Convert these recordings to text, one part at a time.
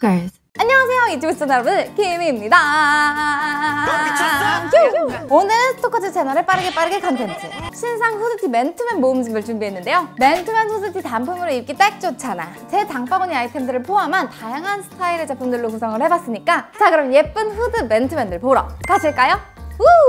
Stalkers. 안녕하세요. 유튜브 시청자 여러분 김입니다. 오늘은 스토커즈 채널의 빠르게 빠르게 컨텐츠. 신상 후드티 맨투맨 모음집을 준비했는데요. 맨투맨 후드티 단품으로 입기 딱 좋잖아. 제 장바구니 아이템들을 포함한 다양한 스타일의 제품들로 구성을 해봤으니까. 자 그럼 예쁜 후드 맨투맨들 보러 가실까요?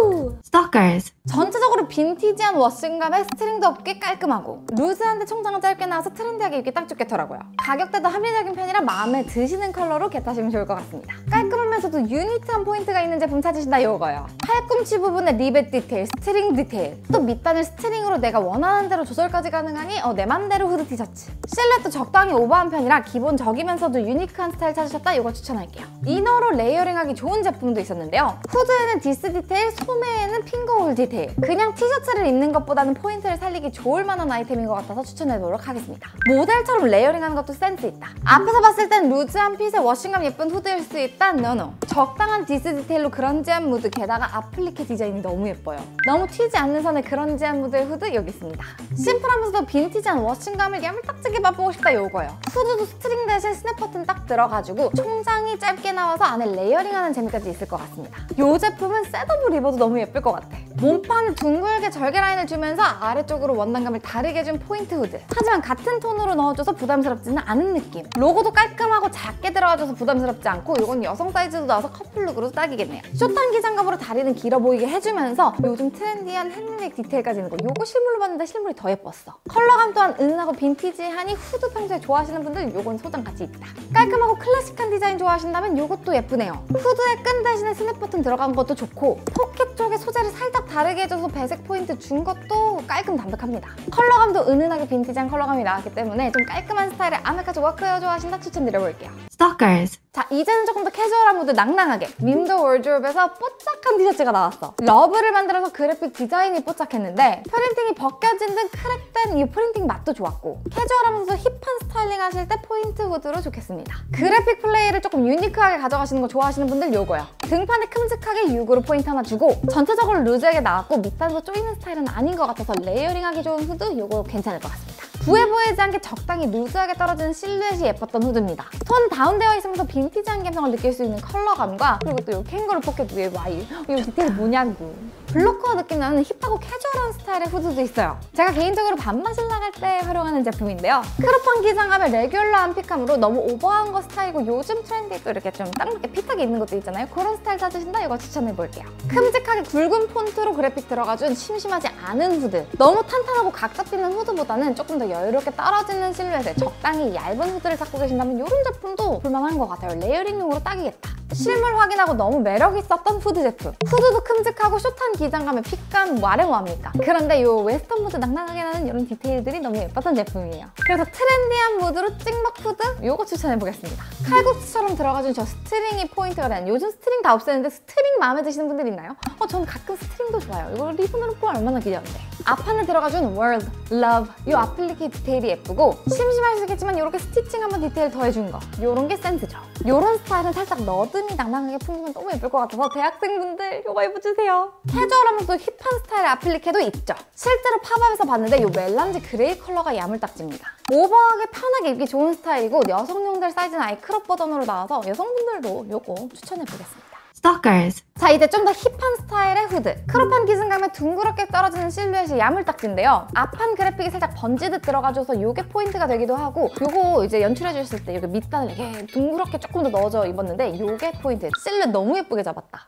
우! Stalkers. 전체적으로 빈티지한 워싱감에 string도 없게 깔끔하고 루즈한데 총장은 짧게 나와서 트렌디하게 입기 딱 좋겠더라고요 가격대도 합리적인 편이라 마음에 드시는 컬러로 get하시면 좋을 것 같습니다 깔끔 하면서도 유니크한 포인트가 있는 제품 찾으신다 이거예요. 팔꿈치 부분에 리벳 디테일, string 디테일. 또 밑단을 string으로 내가 원하는 대로 조절까지 가능하니 어, 내 맘대로 후드 티셔츠. 실루엣도 적당히 오버한 편이라 기본적이면서도 유니크한 스타일 찾으셨다 이거 추천할게요. 이너로 layering하기 좋은 제품도 있었는데요. 후드에는 디스 디테일, 소매에는 finger hole 디테일. 그냥 티셔츠를 입는 것보다는 포인트를 살리기 좋을 만한 아이템인 것 같아서 추천해보도록 하겠습니다. 모델처럼 layering하는 것도 센스 있다. 앞에서 봤을 땐 루즈한 핏에 워싱감 예쁜 후드일 수 있다 no no 적당한 디스 디테일로 그런지한 무드 게다가 아플리케 디자인이 너무 예뻐요. 너무 튀지 않는 선에 그런지한 무드의 후드 여기 있습니다. 심플하면서도 빈티지한 워싱감을 야물딱지게 맛보고 싶다 요거요. 후드도 string 대신 snap button 딱 들어가지고 총장이 짧게 나와서 안에 layering하는 재미까지 있을 것 같습니다. 이 제품은 셋업을 입어도 너무 예쁠 것 같아. 몸판에 둥글게 절개 라인을 주면서 아래쪽으로 원단감을 다르게 준 포인트 후드. 하지만 같은 톤으로 넣어줘서 부담스럽지는 않은 느낌. 로고도 깔끔하고 작게 들어가줘서 부담스럽지 않고 이건 여성 사이즈 도 나와서 커플룩으로 딱이겠네요 숏한 기장감으로 다리는 길어 보이게 해주면서 요즘 트렌디한 핸드백 디테일까지 있는 거 요거 실물로 봤는데 실물이 더 예뻤어 컬러감 또한 은은하고 빈티지하니 후드 평소에 좋아하시는 분들 요건 소장 가치 있다 깔끔하고 클래식한 디자인 좋아하신다면 요것도 예쁘네요 후드에 끈 대신에 snap button 들어간 것도 좋고 포켓 쪽에 소재를 살짝 다르게 해줘서 배색 포인트 준 것도 깔끔 담백합니다. 컬러감도 은은하게 빈티지한 컬러감이 나왔기 때문에 좀 깔끔한 스타일의 아메카즈 워크웨어 좋아하신다 추천드려볼게요. Stalkers. 자 이제는 조금 더 캐주얼한 무드 낭낭하게. Window Wardrobe에서 뽀짝한 티셔츠가 나왔어. 러브를 만들어서 그래픽 디자인이 뽀짝했는데 프린팅이 벗겨진 듯 crack된 이 프린팅 맛도 좋았고 캐주얼하면서 힙한 스타일링 하실 때 포인트 후드로 좋겠습니다. 그래픽 플레이를 조금 유니크하게 가져가시는 거 좋아하시는 분들 요거요. 등판에 큼직하게 6으로 포인트 하나 주고 전체적으로 루즈하게 나왔고 밑단도 조이는 스타일은 아닌 것 같아서 layering하기 좋은 후드 요거 괜찮을 것 같습니다 부해 보이지 않게 적당히 루즈하게 떨어지는 실루엣이 예뻤던 후드입니다. 톤 다운되어 있으면서 빈티지한 감성을 느낄 수 있는 컬러감과 그리고 또 이 캥거루 포켓 위에 와이 이 디테일 뭐냐고 blokecore 느낌 나는 힙하고 캐주얼한 스타일의 후드도 있어요. 제가 개인적으로 밤마실 나갈 때 활용하는 제품인데요. crop한 기장감에 레귤러한 핏감으로 너무 오버한 거 스타일이고 요즘 트렌드에 또 이렇게 좀 딱 맞게 핏하게 입는 것도 있잖아요. 그런 스타일 찾으신다? 이거 추천해볼게요. 큼직하게 굵은 폰트로 그래픽 들어가준 심심하지 않은 후드. 너무 탄탄하고 각 잡히는 후드보다는 조금 더 여유롭게 떨어지는 실루엣에 적당히 얇은 후드를 찾고 계신다면 이런 제품도 볼만한 것 같아요. layering용으로 딱이겠다. 실물 확인하고 너무 매력 있었던 후드 제품. 후드도 큼직하고 숏한 기장감의 핏감 뭡니까? 그런데 이 웨스턴 무드 낭낭하게 나는 이런 디테일들이 너무 예뻤던 제품이에요. 그래서 트렌디한 무드로 찍먹 후드 이거 추천해보겠습니다. 칼국수처럼 들어가준 저 string이 포인트가 되는 요즘 string 다 없애는데 string 마음에 드시는 분들 있나요? 어, 저는 가끔 string도 좋아요. 이거 리본으로 뽑으면 얼마나 귀여운데. 앞판에 들어가준 World, Love 이 아플리케 디테일이 예쁘고 심심할 수 있겠지만 이렇게 stitching 한번 디테일 더해준 거 이런 게 센스죠. 이런 스타일은 살짝 nerd미 낭낭하게 풍기면 너무 예쁠 것 같아서 대학생분들 이거 입어주세요. 캐주얼하면서 힙한 스타일의 아플리케도 있죠. 실제로 팝업에서 봤는데 이 멜란지 그레이 컬러가 야물딱지입니다. 오버하게 편하게 입기 좋은 스타일이고 여성용들 사이즈는 아예 crop 버전으로 나와서 여성분들도 이거 추천해보겠습니다. Stalkers. 자 이제 좀 더 힙한 스타일의 후드. crop한 기장감에 둥그렇게 떨어지는 실루엣이 야물딱지인데요. 앞판 그래픽이 살짝 번지듯 들어가줘서 이게 포인트가 되기도 하고 요거 이제 연출해 주셨을 때 여기 밑단을 이렇게 둥그렇게 조금 더 넣어져 입었는데 요게 포인트. 실루엣 너무 예쁘게 잡았다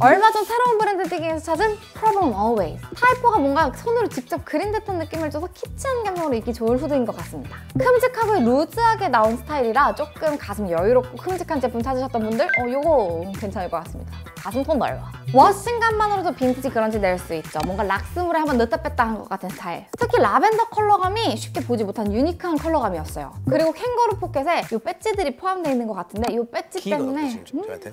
얼마 전 새로운 브랜드 digging에서 찾은 Problem Always. typo가 뭔가 손으로 직접 그린 듯한 느낌을 줘서 키치한 감성으로 입기 좋은 후드인 것 같습니다. 큼직하고 루즈하게 나온 스타일이라 조금 가슴 여유롭고 큼직한 제품 찾으셨던 분들 어 요거 괜찮을 것 같습니다 가슴 톤 넓어 워싱감만으로도 빈티지 그런지 낼 수 있죠. 뭔가 락스물에 한번 넣다 뺐다 한 것 같은 스타일. 특히 라벤더 컬러감이 쉽게 보지 못한 유니크한 컬러감이었어요. 그리고 캥거루 포켓에 이 배지들이 포함되어 있는 것 같은데 이 배지 때문에?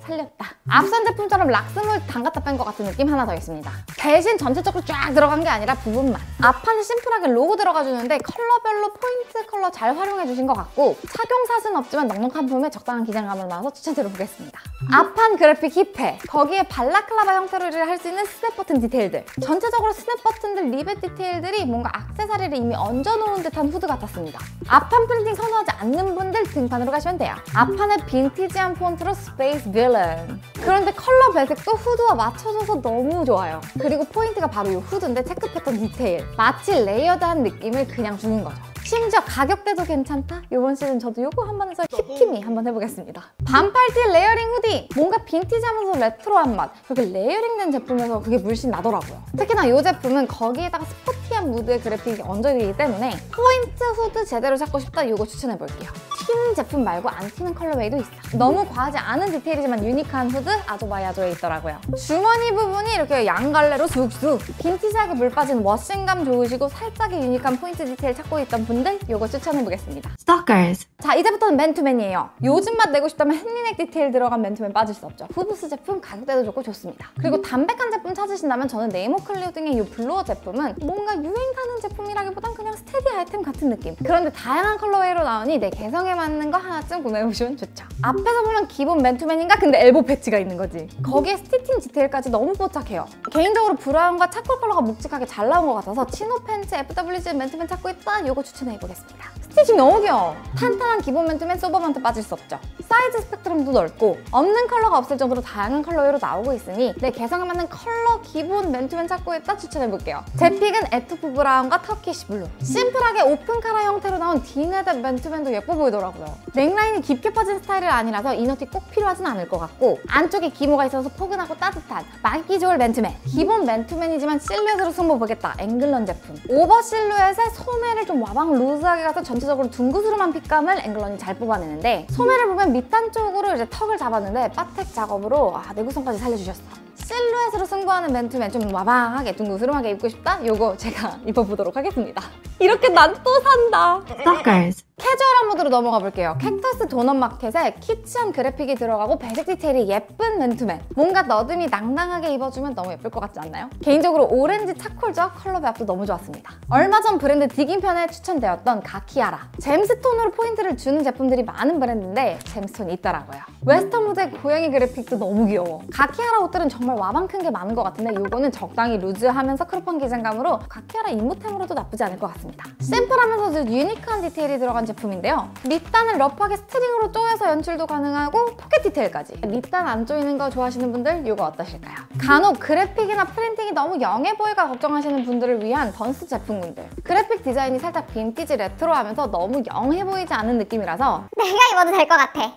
음, 살렸다. 앞선 제품처럼 락스물 담갔다 뺀 것 같은 느낌 하나 더 있습니다. 대신 전체적으로 쫙 들어간 게 아니라 부분만. 앞판에 심플하게 로고 들어가주는데 컬러별로 포인트 컬러 잘 활용해 주신 것 같고 착용 사진 없지만 넉넉한 품에 적당한 기장감을 나와서 추천드려보겠습니다. 앞판 그래픽 힙해 거기에 발라클라바 형태로 할 수 있는 snap button 디테일들. 전체적으로 snap button들 리벳 디테일들이 뭔가 악세사리를 이미 얹어놓은 듯한 후드 같았습니다. 앞판 프린팅 선호하지 않는 분들 등판으로 가시면 돼요. 앞판에 빈티지한 폰트로 space villain 그런데 컬러 배색도 후드와 맞춰져서 너무 좋아요. 그리고 포인트가 바로 이 후드인데 체크 패턴 디테일. 마치 layered한 느낌을 그냥 주는 거죠 심지어 가격대도 괜찮다? 이번 시즌 저도 이거 한번 해서 힙팀이 한번 해보겠습니다. 반팔티 layering hoodie! 뭔가 빈티지하면서 레트로한 맛. 이렇게 layering된 제품에서 그게 물씬 나더라고요. 특히나 이 제품은 거기에다가 sporty한 무드의 그래픽이 얹어지기 때문에 포인트 후드 제대로 찾고 싶다? 이거 추천해볼게요. 튀는 제품 말고 안 튀는 colorway도 있어. 너무 과하지 않은 디테일이지만 unique한 후드 아조바이아조에 있더라고요. 주머니 부분이 이렇게 양갈래로 쑥쑥 빈티지하게 물 빠진 washing감 좋으시고 살짝의 unique한 포인트 디테일 찾고 있던 분들 이거 추천해보겠습니다. Stalkers. 자 이제부터는 맨투맨이에요. 요즘 맛 내고 싶다면 henley neck 디테일 들어간 맨투맨 빠질 수 없죠. 후브스 제품 가격대도 좋고 좋습니다. 그리고 담백한 제품 찾으신다면 저는 네이모 클리오딩의 이 블루어 제품은 뭔가 유행하는 제품이라기보단 그냥 steady 아이템 같은 느낌. 그런데 다양한 colorway로 나오니 내 개성에 맞는 거 하나쯤 구매해보시면 좋죠. 앞에서 보면 기본 맨투맨인가? 근데 elbow patch가 있는 거지. 거기에 stitching 디테일까지 너무 뽀짝해요. 개인적으로 브라운과 차콜 컬러가 묵직하게 잘 나온 것 같아서 치노 팬츠 FWG 맨투맨 찾고 있다? 이거 추천해보겠습니다. stitching 너무 귀여워. 탄탄한 기본 맨투맨 소버먼트 빠질 수 없죠. 사이즈 스펙트럼도 넓고 없는 컬러가 없을 정도로 다양한 컬러로 나오고 있으니 내 개성에 맞는 컬러 기본 맨투맨 찾고 있다 추천해볼게요. 제 pick은 etoupe brown과 Turkish blue. 심플하게 오픈 카라 형태로 나온 디네드 맨투맨도 예뻐 보이더라고요. 넥라인이 깊게 빠진 스타일이 아니라서 이너티 꼭 필요하진 않을 것 같고 안쪽에 기모가 있어서 포근하고 따뜻한 막기 좋을 맨투맨. 기본 맨투맨이지만 실루엣으로 승부보겠다. 앵글런 제품. 오버 실루엣에 소매를 좀 와방 루즈하게 가서 전체적으로 둥그스름한 핏감을 앵글런이 잘 뽑아내는데 소매를 보면 밑단 쪽으로 이제 턱을 잡았는데 바텍 작업으로 아, 내구성까지 살려주셨어. 실루엣으로 승부하는 맨투맨 좀 와방하게 둥그스름하게 입고 싶다? 요거 제가 입어보도록 하겠습니다. 이렇게 난 또 산다. Stalkers. 캐주얼한 무드로 넘어가 볼게요. 캑터스 도넛 마켓에 키치한 그래픽이 들어가고 배색 디테일이 예쁜 맨투맨. 뭔가 nerd미 낭낭하게 입어주면 너무 예쁠 것 같지 않나요? 개인적으로 오렌지 차콜적 컬러 배합도 너무 좋았습니다. 얼마 전 브랜드 digging편에 추천되었던 가키아라. gemstone으로 포인트를 주는 제품들이 많은 브랜드인데 gemstone이 있더라고요. 웨스턴 무드의 고양이 그래픽도 너무 귀여워. 가키아라 옷들은 정말 와방 큰 게 많은 것 같은데 이거는 적당히 루즈하면서 crop한 기장감으로 가키아라 입문템으로도 나쁘지 않을 것 같습니다. 심플하면서도 unique한 디테일이 들어간 제품인데요. 밑단을 러프하게 string으로 쪼여서 연출도 가능하고 포켓 디테일까지. 밑단 안 조이는 거 좋아하시는 분들 이거 어떠실까요? 간혹 그래픽이나 프린팅이 너무 young해 보일까 걱정하시는 분들을 위한 던스트 제품군들. 그래픽 디자인이 살짝 빈티지 레트로하면서 너무 young해 보이지 않은 느낌이라서 내가 입어도 될 것 같아.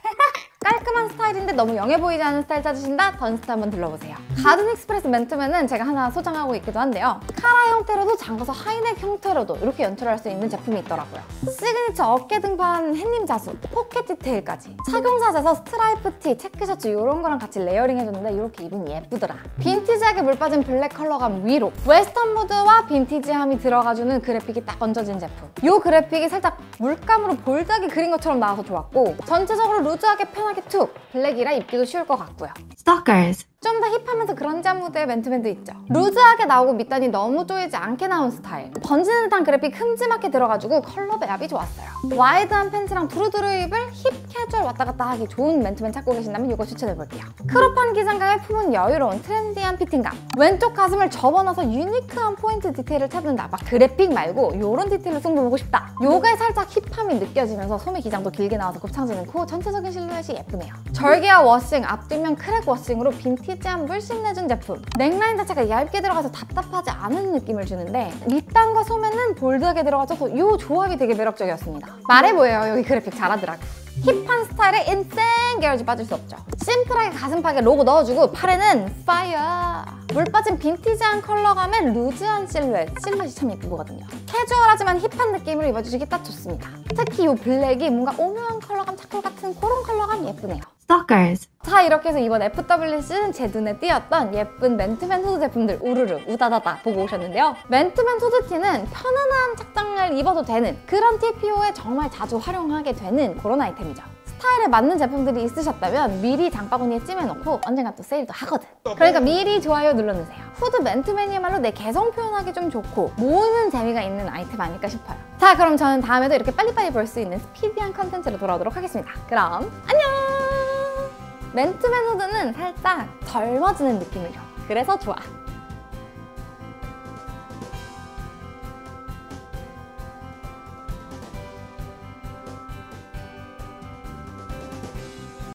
깔끔한 스타일인데 너무 young해 보이지 않은 스타일 찾으신다? 던스트 한번 들러보세요. 가든 익스프레스 맨투맨은 제가 하나 소장하고 있기도 한데요. 카라 형태로도 잠궈서 하이넥 형태로도 이렇게 연출할 수 있는 제품이 있더라고요. 시그니처 어깨 등판 햇님 자수, 포켓 디테일까지 착용샷에서 스트라이프 티, 체크셔츠 이런 거랑 같이 layering 해줬는데 이렇게 입으니 예쁘더라. 빈티지하게 물 빠진 블랙 컬러감 위로 웨스턴 무드와 빈티지함이 들어가주는 그래픽이 딱 얹어진 제품. 이 그래픽이 살짝 물감으로 bold하게 그린 것처럼 나와서 좋았고 전체적으로 루즈하게 편하게 툭 블랙이라 입기도 쉬울 것 같고요. Stalkers. 좀 더 hip하면서 grunge한 무드의 맨투맨도 있죠. 루즈하게 나오고 밑단이 너무 조이지 않게 나온 스타일. 번지는 듯한 그래픽 큼지막하게 들어가지고 컬러 배합이 좋았어요. 와이드한 팬츠랑 두루두루 입을 힙 캐주얼 왔다 갔다 하기 좋은 맨투맨 찾고 계신다면 이거 추천해볼게요. crop한 기장감에 품은 여유로운 트렌디한 피팅감. 왼쪽 가슴을 접어넣어서 unique한 포인트 디테일을 찾는다. 막 그래픽 말고 이런 디테일로 승부보고 싶다. 요게 살짝 hip함이 느껴지면서 소매 기장도 길게 나와서 곱창지는 것도 전체적인 실루엣이 예쁘네요. 절개와 washing, 앞뒷면 crack washing으로 빈티지함 물씬 내준 제품. 넥라인 자체가 얇게 들어가서 답답하지 않은 느낌을 주는데 밑단과 소매는 bold하게 들어가서 이 조합이 되게 매력적이었습니다. 말해 보여요. 여기 그래픽 잘하더라고. hip한 스타일에 인생 계열지 빠질 수 없죠. 심플하게 가슴팍에 로고 넣어주고 팔에는 fire. 물 빠진 빈티지한 컬러감에 루즈한 실루엣. 실루엣이 참 예쁘거든요. 캐주얼하지만 hip한 느낌으로 입어주시기 딱 좋습니다. 특히 이 블랙이 뭔가 오묘한 컬러감, 차콜 같은 그런 컬러감 예쁘네요. Stalkers. 자 이렇게 해서 이번 FWC는 제 눈에 띄었던 예쁜 맨투맨 후드 제품들 우르르 우다다다 보고 오셨는데요. 맨투맨 후드티는 편안한 착장을 입어도 되는 그런 TPO에 정말 자주 활용하게 되는 그런 아이템이죠. 스타일에 맞는 제품들이 있으셨다면 미리 장바구니에 찜해놓고 언젠가 또 세일도 하거든. 그러니까 미리 좋아요 눌러주세요. 후드 맨투맨이야말로 내 개성 표현하기 좀 좋고 모으는 재미가 있는 아이템 아닐까 싶어요. 자 그럼 저는 다음에도 이렇게 빨리빨리 볼 수 있는 스피디한 컨텐츠로 돌아오도록 하겠습니다. 그럼 안녕! 맨투맨 후드는 살짝 젊어지는 느낌을 줘. 그래서 좋아.